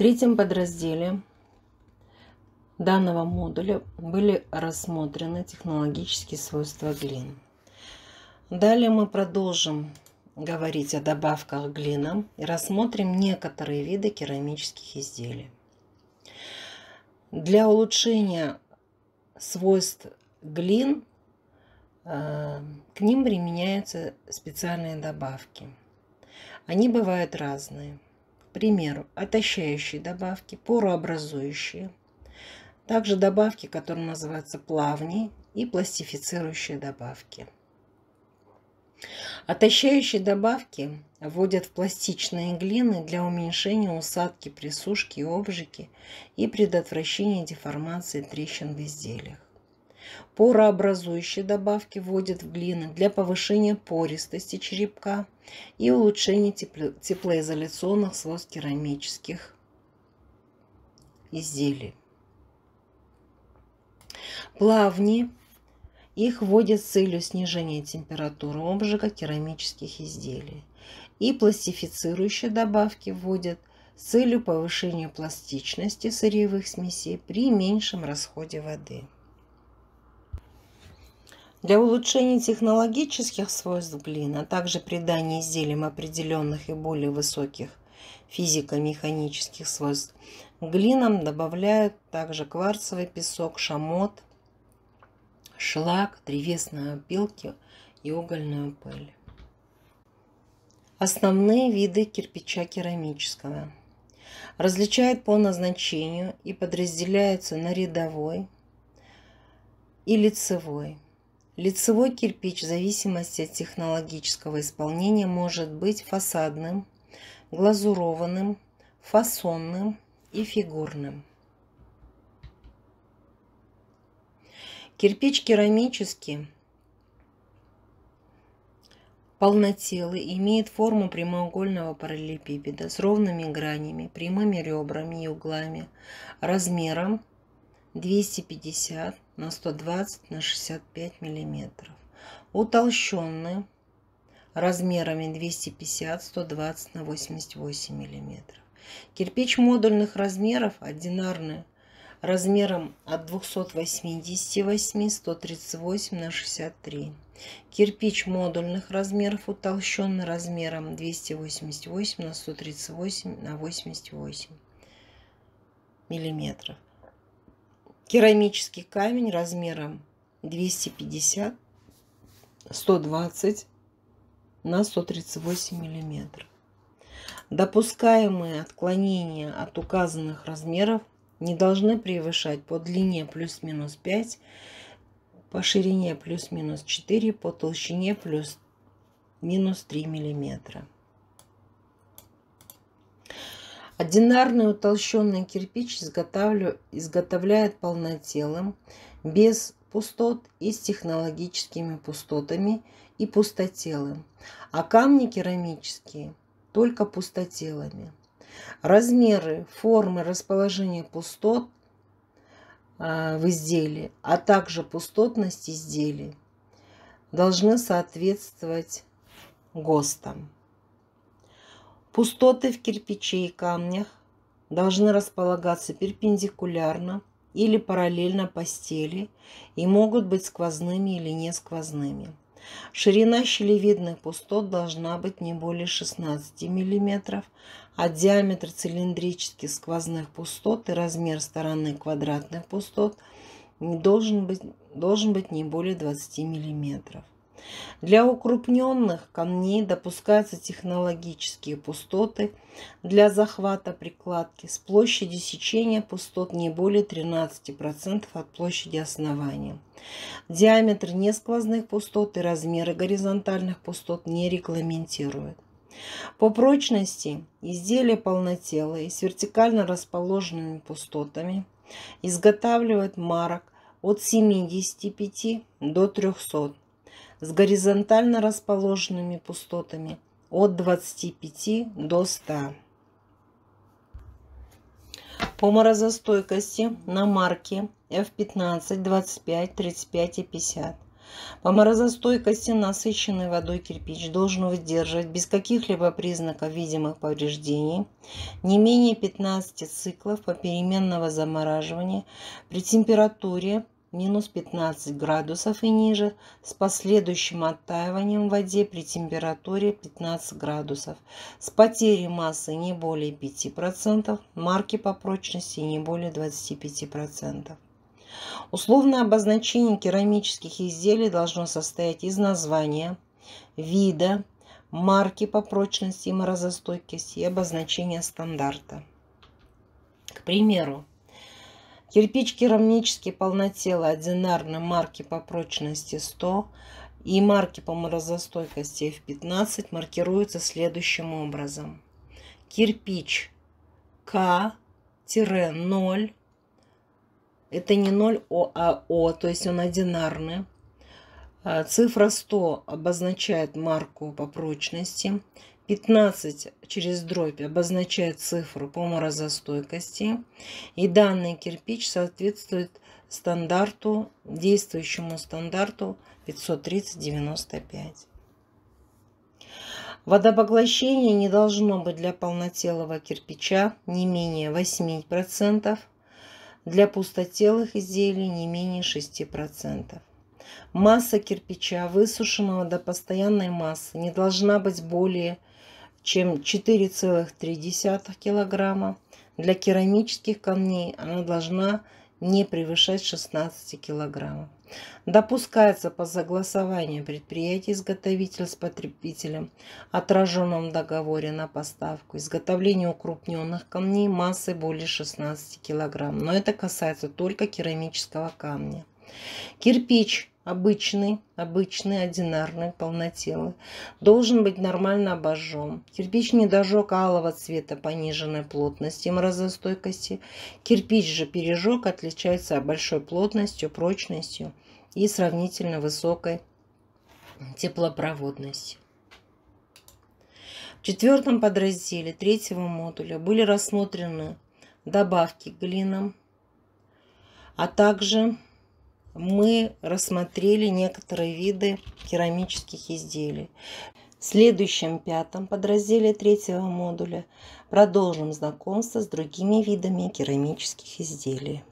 третьем подразделе данного модуля были рассмотрены технологические свойства глин. Далее мы продолжим говорить о добавках глина и рассмотрим некоторые виды керамических изделий. Для улучшения свойств глин э, к ним применяются специальные добавки. Они бывают разные. Примеру, отощающие добавки, порообразующие. Также добавки, которые называются плавни и пластифицирующие добавки. Отощающие добавки вводят в пластичные глины для уменьшения усадки при сушке и обжиге и предотвращения деформации трещин в изделиях. Порообразующие добавки вводят в глины для повышения пористости черепка и улучшения теплоизоляционных свойств керамических изделий. Плавни их вводят с целью снижения температуры обжига керамических изделий. И пластифицирующие добавки вводят с целью повышения пластичности сырьевых смесей при меньшем расходе воды. Для улучшения технологических свойств глин, а также придания изделиям определенных и более высоких физико-механических свойств, глинам добавляют также кварцевый песок, шамот, шлак, древесные опилки и угольную пыль. Основные виды кирпича керамического. Различают по назначению и подразделяются на рядовой и лицевой. Лицевой кирпич в зависимости от технологического исполнения может быть фасадным, глазурованным, фасонным и фигурным. Кирпич керамический, полнотелый, имеет форму прямоугольного параллелепипеда с ровными гранями, прямыми ребрами и углами, размером 250 на 120 на 65 миллиметров. Утолщенный размерами 250 120 на 88 миллиметров. Кирпич модульных размеров одинарный размером от 288 138 на 63. Кирпич модульных размеров утолщенный размером 288 на 138 на 88 миллиметров. Керамический камень размером 250 120 на 138 миллиметров. Допускаемые отклонения от указанных размеров не должны превышать по длине плюс-минус 5, по ширине плюс-минус 4, по толщине плюс-минус 3 мм. Одинарный утолщенный кирпич изготовляет полнотелым, без пустот и с технологическими пустотами и пустотелым, а камни керамические только пустотелыми. Размеры, формы, расположение пустот а, в изделии, а также пустотность изделий должны соответствовать ГОСТам. Пустоты в кирпиче и камнях должны располагаться перпендикулярно или параллельно постели и могут быть сквозными или не сквозными. Ширина щелевидных пустот должна быть не более 16 мм, а диаметр цилиндрических сквозных пустот и размер стороны квадратных пустот должен быть, должен быть не более 20 мм. Для укрупненных камней допускаются технологические пустоты для захвата прикладки с площадью сечения пустот не более 13% от площади основания. Диаметр несквозных пустот и размеры горизонтальных пустот не регламентируют. По прочности изделия полнотелые с вертикально расположенными пустотами изготавливают марок от 75 до 300 с горизонтально расположенными пустотами от 25 до 100. По морозостойкости на марке F15, 25, 35 и 50 По морозостойкости насыщенный водой кирпич должен выдерживать без каких-либо признаков видимых повреждений не менее 15 циклов попеременного замораживания при температуре минус 15 градусов и ниже с последующим оттаиванием в воде при температуре 15 градусов с потерей массы не более 5%, марки по прочности не более 25%. Условное обозначение керамических изделий должно состоять из названия, вида, марки по прочности и морозостойкости и обозначения стандарта. К примеру, Кирпич керамический полнотелый одинарной марки по прочности 100 и марки по морозостойкости F15 маркируются следующим образом. Кирпич К-0, это не 0 О, а О, то есть он одинарный. А, цифра 100 обозначает марку по прочности. 15 через дробь обозначает цифру по морозостойкости. И данный кирпич соответствует стандарту, действующему стандарту 530-95. Водопоглощение не должно быть для полнотелого кирпича не менее 8%, для пустотелых изделий не менее 6%. Масса кирпича, высушенного до постоянной массы, не должна быть более чем 4,3 килограмма. Для керамических камней она должна не превышать 16 килограммов. Допускается по согласованию предприятия изготовитель с потребителем, отраженном договоре на поставку, изготовление укрупненных камней массой более 16 килограмм. Но это касается только керамического камня. Кирпич обычный, обычный, одинарный, полнотелый, должен быть нормально обожжен. Кирпич не дожег алого цвета пониженной плотности и морозостойкости. Кирпич же пережег отличается большой плотностью, прочностью и сравнительно высокой теплопроводностью. В четвертом подразделе третьего модуля были рассмотрены добавки к глинам, а также мы рассмотрели некоторые виды керамических изделий. В следующем пятом подразделе третьего модуля продолжим знакомство с другими видами керамических изделий.